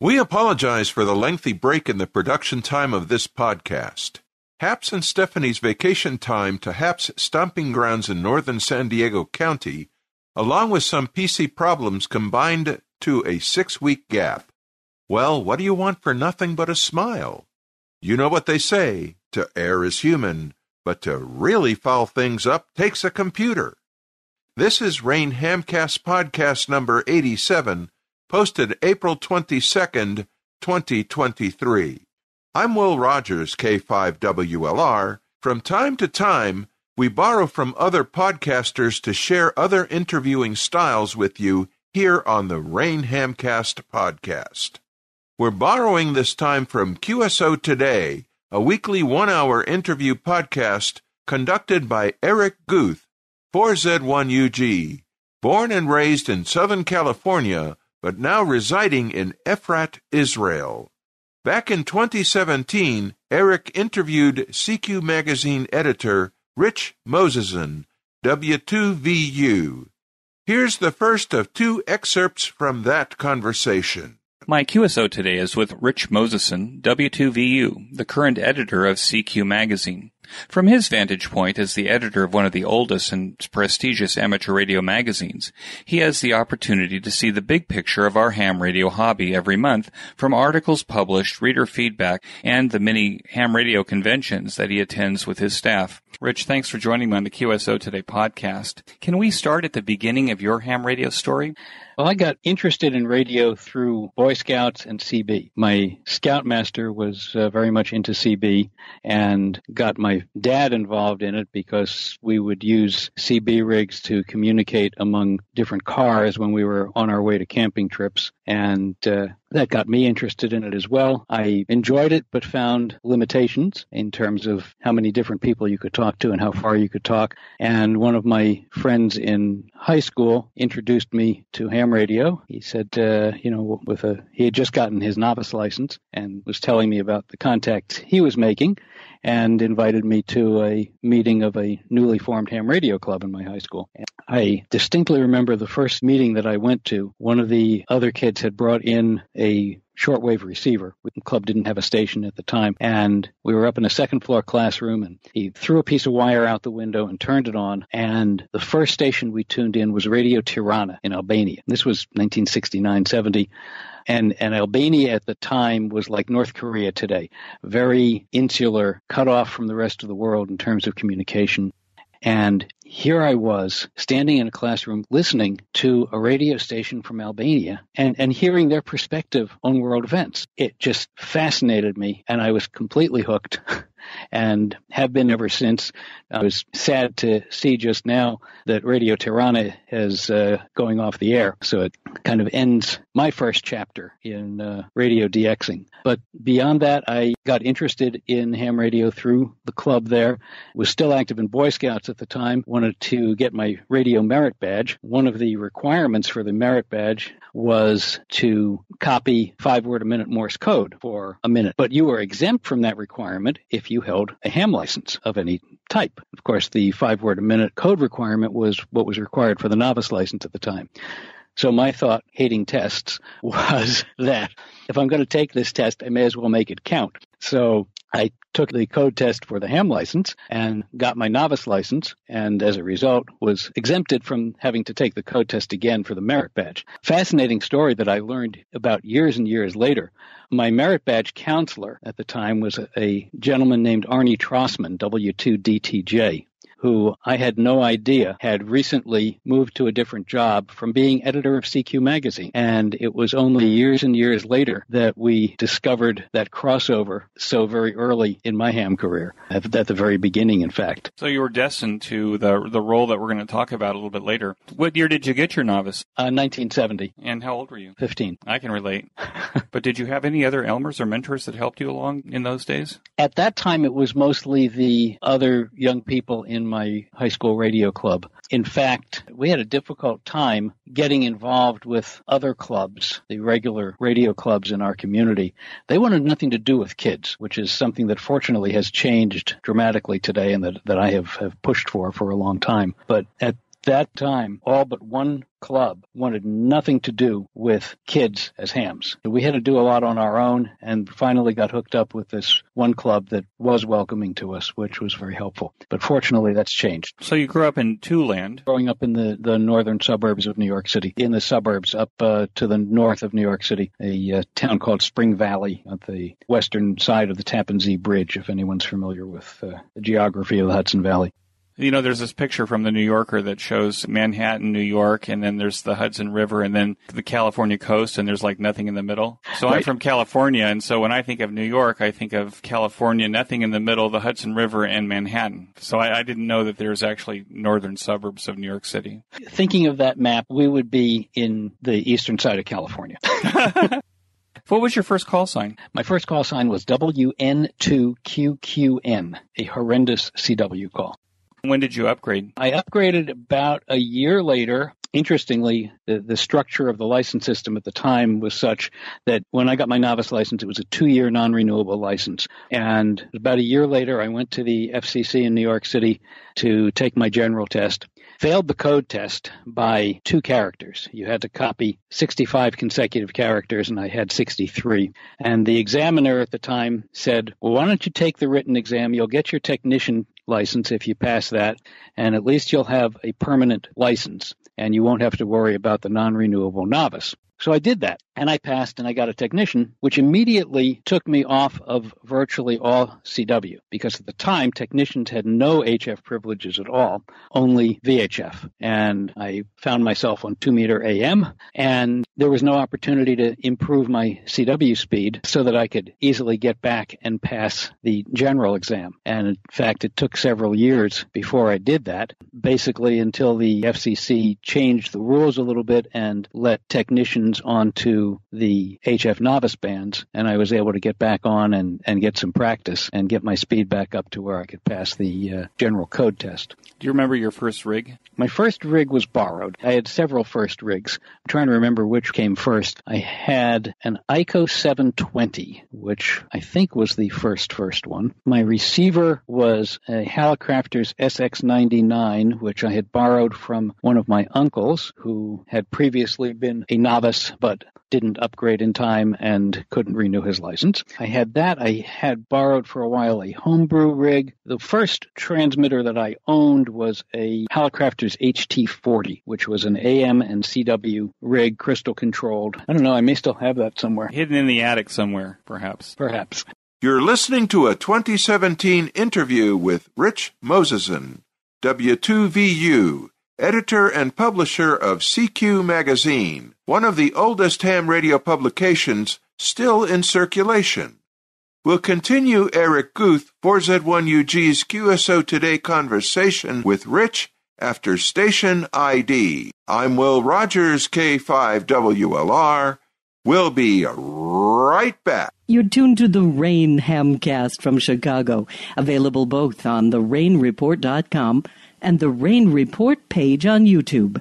We apologize for the lengthy break in the production time of this podcast. Haps and Stephanie's vacation time to Haps stomping grounds in northern San Diego County, along with some PC problems combined to a six week gap. Well, what do you want for nothing but a smile? You know what they say to err is human, but to really foul things up takes a computer. This is Rain Hamcast Podcast number 87, posted April 22nd, 2023. I'm Will Rogers, K5WLR. From time to time, we borrow from other podcasters to share other interviewing styles with you here on the Rain Hamcast podcast. We're borrowing this time from QSO Today, a weekly one hour interview podcast conducted by Eric Guth 4Z1UG, born and raised in Southern California, but now residing in Efrat, Israel. Back in 2017, Eric interviewed CQ magazine editor Rich Moseson, W2VU. Here's the first of two excerpts from that conversation. My QSO today is with Rich Moseson, W2VU, the current editor of CQ magazine. From his vantage point as the editor of one of the oldest and prestigious amateur radio magazines, he has the opportunity to see the big picture of our ham radio hobby every month from articles published, reader feedback, and the many ham radio conventions that he attends with his staff. Rich, thanks for joining me on the QSO Today podcast. Can we start at the beginning of your ham radio story? Well, I got interested in radio through Boy Scouts and CB. My scoutmaster was uh, very much into CB and got my dad involved in it because we would use CB rigs to communicate among different cars when we were on our way to camping trips. And uh, that got me interested in it as well. I enjoyed it, but found limitations in terms of how many different people you could talk to and how far you could talk. And one of my friends in high school introduced me to ham radio. He said, uh, you know, with a he had just gotten his novice license and was telling me about the contacts he was making and invited me to a meeting of a newly formed ham radio club in my high school. I distinctly remember the first meeting that I went to. One of the other kids had brought in a shortwave receiver. The club didn't have a station at the time. And we were up in a second floor classroom and he threw a piece of wire out the window and turned it on. And the first station we tuned in was Radio Tirana in Albania. This was 1969, 70 and and Albania at the time was like North Korea today, very insular, cut off from the rest of the world in terms of communication. And here I was standing in a classroom listening to a radio station from Albania and, and hearing their perspective on world events. It just fascinated me and I was completely hooked. and have been ever since. I was sad to see just now that Radio Tirana is uh, going off the air, so it kind of ends my first chapter in uh, radio DXing. But beyond that, I got interested in ham radio through the club there. Was still active in Boy Scouts at the time. Wanted to get my radio merit badge. One of the requirements for the merit badge was to copy five word a minute Morse code for a minute. But you were exempt from that requirement if you held a ham license of any type. Of course, the five word a minute code requirement was what was required for the novice license at the time. So my thought, hating tests, was that if I'm going to take this test, I may as well make it count. So I took the code test for the ham license and got my novice license, and as a result, was exempted from having to take the code test again for the merit badge. Fascinating story that I learned about years and years later. My merit badge counselor at the time was a, a gentleman named Arnie Trossman, W2DTJ who I had no idea had recently moved to a different job from being editor of CQ magazine. And it was only years and years later that we discovered that crossover so very early in my ham career, at, at the very beginning, in fact. So you were destined to the the role that we're going to talk about a little bit later. What year did you get your novice? Uh, 1970. And how old were you? 15. I can relate. but did you have any other Elmers or mentors that helped you along in those days? At that time, it was mostly the other young people in my high school radio club. In fact, we had a difficult time getting involved with other clubs, the regular radio clubs in our community. They wanted nothing to do with kids, which is something that fortunately has changed dramatically today and that, that I have, have pushed for for a long time. But at that time, all but one club wanted nothing to do with kids as hams. We had to do a lot on our own and finally got hooked up with this one club that was welcoming to us, which was very helpful. But fortunately, that's changed. So you grew up in Two-Land. Growing up in the, the northern suburbs of New York City, in the suburbs up uh, to the north of New York City, a uh, town called Spring Valley on the western side of the Tappan Zee Bridge, if anyone's familiar with uh, the geography of the Hudson Valley. You know, there's this picture from the New Yorker that shows Manhattan, New York, and then there's the Hudson River, and then the California coast, and there's like nothing in the middle. So right. I'm from California, and so when I think of New York, I think of California, nothing in the middle, the Hudson River, and Manhattan. So I, I didn't know that there's actually northern suburbs of New York City. Thinking of that map, we would be in the eastern side of California. What was your first call sign? My first call sign was WN2QQN, a horrendous CW call. When did you upgrade? I upgraded about a year later. Interestingly, the, the structure of the license system at the time was such that when I got my novice license, it was a two year non renewable license. And about a year later, I went to the FCC in New York City to take my general test failed the code test by two characters. You had to copy 65 consecutive characters, and I had 63. And the examiner at the time said, Well, why don't you take the written exam? You'll get your technician license if you pass that, and at least you'll have a permanent license, and you won't have to worry about the non renewable novice. So I did that and I passed and I got a technician, which immediately took me off of virtually all CW because at the time technicians had no HF privileges at all, only VHF. And I found myself on 2 meter AM and there was no opportunity to improve my CW speed so that I could easily get back and pass the general exam. And in fact, it took several years before I did that, basically until the FCC changed the rules a little bit and let technicians onto the HF novice bands, and I was able to get back on and, and get some practice and get my speed back up to where I could pass the uh, general code test. Do you remember your first rig? My first rig was borrowed. I had several first rigs. I'm trying to remember which came first. I had an EICO 720, which I think was the first first one. My receiver was a Hallicrafters SX99, which I had borrowed from one of my uncles who had previously been a novice but didn't upgrade in time and couldn't renew his license. I had that. I had borrowed for a while a homebrew rig. The first transmitter that I owned was a Hallicrafters HT40, which was an AM and CW rig, crystal controlled. I don't know. I may still have that somewhere. Hidden in the attic somewhere, perhaps. Perhaps. You're listening to a 2017 interview with Rich Moseson, W2VU editor and publisher of CQ Magazine, one of the oldest ham radio publications still in circulation. We'll continue Eric Guth, 4Z1UG's QSO Today conversation with Rich after station ID. I'm Will Rogers, K5WLR. We'll be right back. You're tuned to the Rain Hamcast from Chicago, available both on therainreport.com and the Rain Report page on YouTube.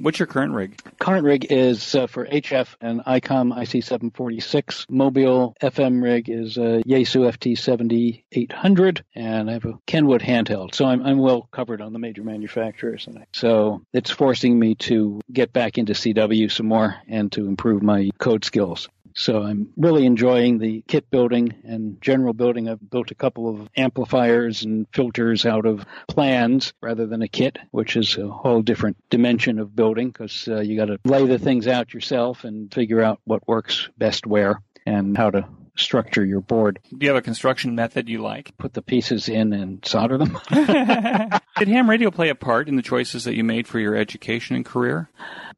What's your current rig? Current rig is uh, for HF and ICOM IC746. Mobile FM rig is a Yaesu FT7800, and I have a Kenwood handheld. So I'm, I'm well covered on the major manufacturers. And so it's forcing me to get back into CW some more and to improve my code skills. So I'm really enjoying the kit building and general building. I've built a couple of amplifiers and filters out of plans rather than a kit, which is a whole different dimension of building because uh, you got to lay the things out yourself and figure out what works best where and how to structure your board. Do you have a construction method you like? Put the pieces in and solder them. Did ham radio play a part in the choices that you made for your education and career?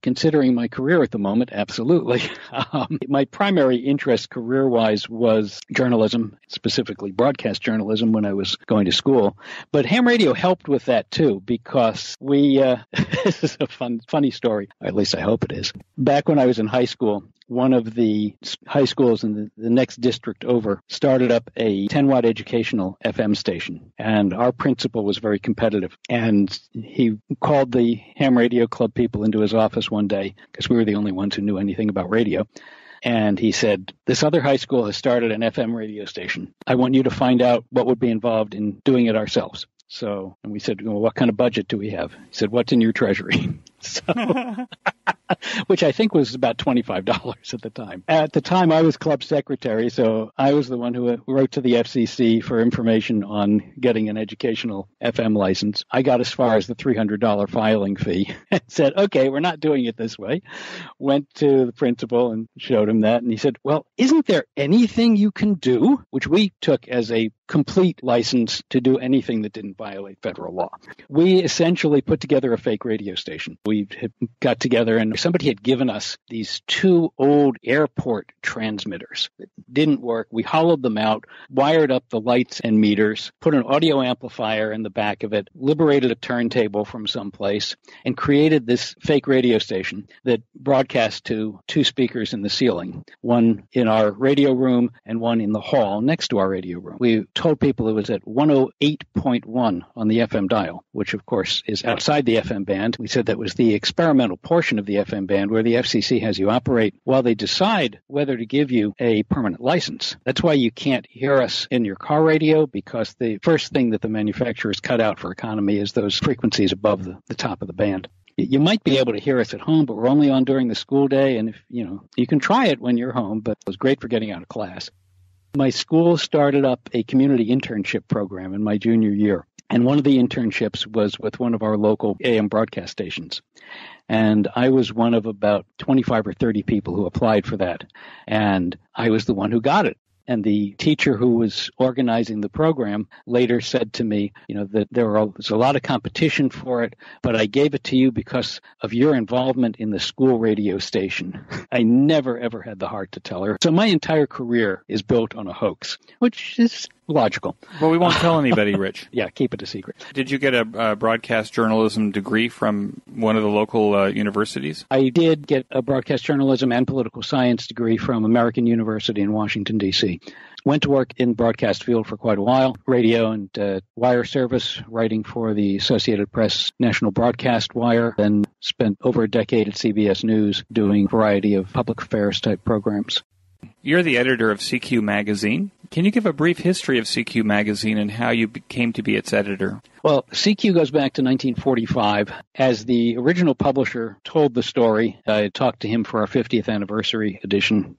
Considering my career at the moment, absolutely. Um, my primary interest career wise was journalism, specifically broadcast journalism when I was going to school. But ham radio helped with that too because we, uh, this is a fun, funny story, at least I hope it is. Back when I was in high school, one of the high schools in the, the, next district over started up a 10 watt educational FM station. And our principal was very competitive. And he called the ham radio club people into his office one day because we were the only ones who knew anything about radio. And he said, This other high school has started an FM radio station. I want you to find out what would be involved in doing it ourselves. So, and we said, well, what kind of budget do we have? He said, what's in your treasury? so, which I think was about $25 at the time. At the time, I was club secretary, so I was the one who wrote to the FCC for information on getting an educational FM license. I got as far as the $300 filing fee and said, okay, we're not doing it this way. Went to the principal and showed him that, and he said, well, isn't there anything you can do? Which we took as a complete license to do anything that didn't violate federal law. We essentially put together a fake radio station. We got together and somebody had given us these two old airport transmitters that didn't work. We hollowed them out, wired up the lights and meters, put an audio amplifier in the back of it, liberated a turntable from someplace, and created this fake radio station that broadcast to two speakers in the ceiling, one in our radio room and one in the hall next to our radio room. We told people it was at 108.1 on the FM dial, which of course is outside the FM band. We said that was the experimental portion of the FM band where the FCC has you operate while they decide whether to give you a permanent license. That's why you can't hear us in your car radio because the first thing that the manufacturers cut out for economy is those frequencies above the, the top of the band you might be able to hear us at home, but we're only on during the school day. And if you know, you can try it when you're home, but it was great for getting out of class. My school started up a community internship program in my junior year. And one of the internships was with one of our local AM broadcast stations. And I was one of about 25 or 30 people who applied for that. And I was the one who got it. And the teacher who was organizing the program later said to me, you know, that there was a lot of competition for it, but I gave it to you because of your involvement in the school radio station. I never ever had the heart to tell her. So my entire career is built on a hoax, which is logical. Well, we won't tell anybody, Rich. yeah, keep it a secret. Did you get a, a broadcast journalism degree from one of the local uh, universities? I did get a broadcast journalism and political science degree from American University in Washington, D.C. Went to work in broadcast field for quite a while, radio and uh, wire service, writing for the Associated Press National Broadcast Wire, then spent over a decade at CBS News doing a variety of public affairs type programs. You're the editor of CQ Magazine. Can you give a brief history of CQ Magazine and how you came to be its editor? Well, CQ goes back to 1945. As the original publisher told the story, I talked to him for our 50th anniversary edition,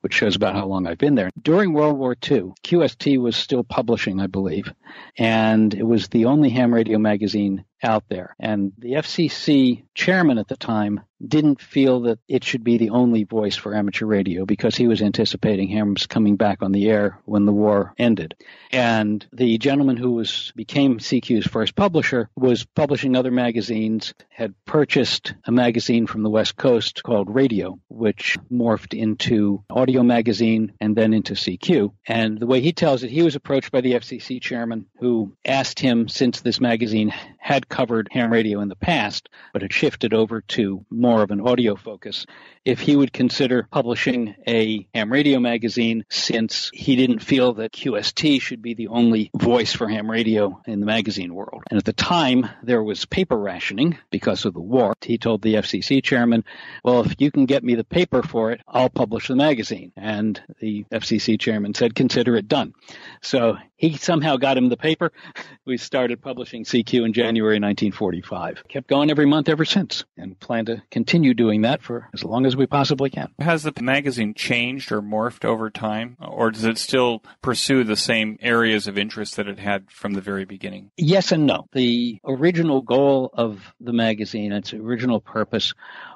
which shows about how long I've been there. During World War II, QST was still publishing, I believe, and it was the only ham radio magazine out there. And the FCC chairman at the time didn't feel that it should be the only voice for amateur radio because he was anticipating hams coming back on the air when the war ended. And the gentleman who was became CQ's first publisher was publishing other magazines, had purchased a magazine from the West Coast called Radio, which morphed into Audio Magazine and then into CQ. And the way he tells it, he was approached by the FCC chairman who asked him, since this magazine had covered ham radio in the past, but had shifted over to more of an audio focus, if he would consider publishing a ham radio magazine since he didn't feel that QST should be the only voice for ham radio in the magazine world. And at the time, there was paper rationing because of the war. He told the FCC chairman, well, if you can get me the paper for it, I'll publish the magazine. And the FCC chairman said, consider it done. So he somehow got him the paper. We started publishing CQ in January 1945. Kept going every month ever since and plan to continue doing that for as long as we possibly can. Has the magazine changed or morphed over time, or does it still pursue the same areas of interest that it had from the very beginning? Yes and no. The original goal of the magazine, its original purpose,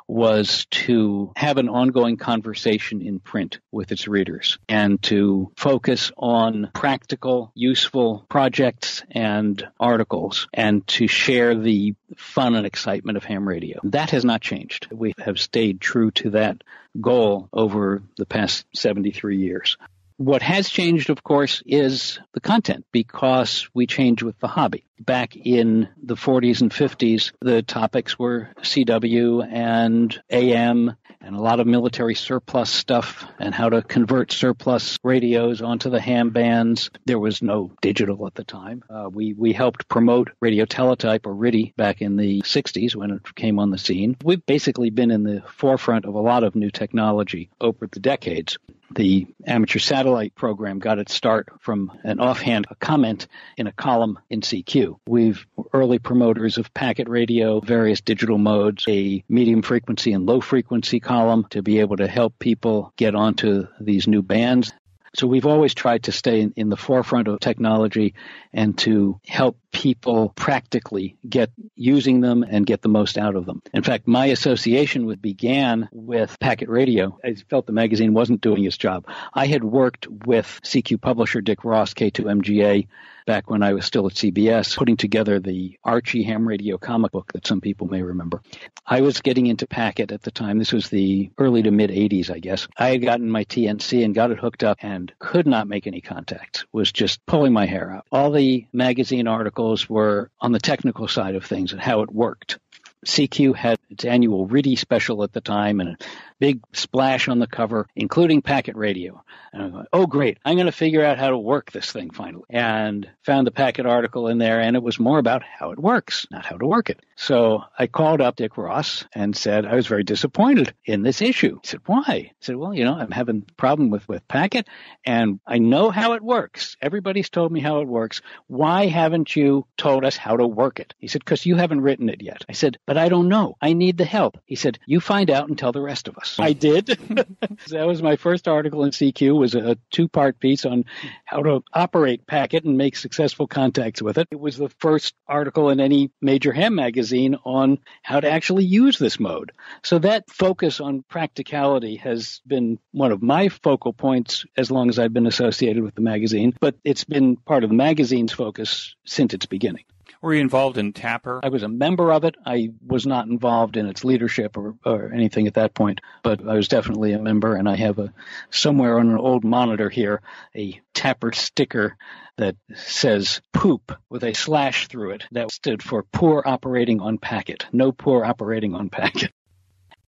was to have an ongoing conversation in print with its readers and to focus on practical, useful projects and articles and to share the fun and excitement of ham radio. That has not changed. We have stayed true to that goal over the past 73 years. What has changed, of course, is the content because we change with the hobby. Back in the 40s and 50s, the topics were CW and AM and a lot of military surplus stuff and how to convert surplus radios onto the ham bands. There was no digital at the time. Uh, we, we helped promote radio teletype or RTTY back in the 60s when it came on the scene. We've basically been in the forefront of a lot of new technology over the decades. The amateur satellite program got its start from an offhand comment in a column in CQ. We've early promoters of packet radio, various digital modes, a medium frequency and low frequency column to be able to help people get onto these new bands. So we've always tried to stay in, in, the forefront of technology and to help people practically get using them and get the most out of them. In fact, my association with began with Packet Radio. I felt the magazine wasn't doing its job. I had worked with CQ publisher Dick Ross, K2MGA, back when I was still at CBS, putting together the Archie ham radio comic book that some people may remember. I was getting into Packet at the time. This was the early to mid 80s, I guess. I had gotten my TNC and got it hooked up and could not make any contact, was just pulling my hair out. All the magazine articles were on the technical side of things and how it worked. CQ had its annual RTTY special at the time and big splash on the cover, including packet radio. And I'm going, oh, great. I'm going to figure out how to work this thing finally. And found the packet article in there, and it was more about how it works, not how to work it. So I called up Dick Ross and said I was very disappointed in this issue. He said, why? I said, well, you know, I'm having a problem with, with packet, and I know how it works. Everybody's told me how it works. Why haven't you told us how to work it? He said, because you haven't written it yet. I said, but I don't know. I need the help. He said, you find out and tell the rest of us. I did. that was my first article in CQ was a two-part piece on how to operate Packet and make successful contacts with it. It was the first article in any major ham magazine on how to actually use this mode. So that focus on practicality has been one of my focal points as long as I've been associated with the magazine, but it's been part of the magazine's focus since its beginning. Were you involved in TAPR? I was a member of it. I was not involved in its leadership or, or anything at that point, but I was definitely a member, and I have a somewhere on an old monitor here a TAPR sticker that says poop with a slash through it. That stood for poor operating on packet. No poor operating on packet.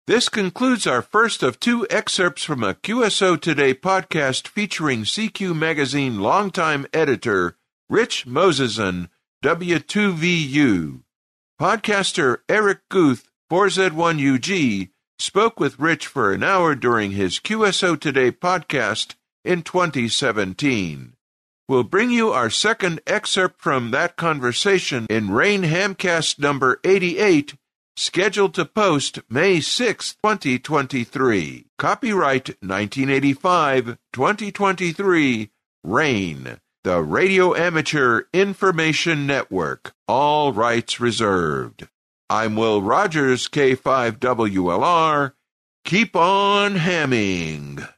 This concludes our first of two excerpts from a QSO Today podcast featuring CQ Magazine longtime editor Rich Moseson W2VU. Podcaster Eric Guth, 4Z1UG, spoke with Rich for an hour during his QSO Today podcast in 2017. We'll bring you our second excerpt from that conversation in Rain Hamcast number 88, scheduled to post May 6, 2023. Copyright 1985 2023, Rain the Radio Amateur Information Network. All rights reserved. I'm Will Rogers, K5WLR. Keep on hamming.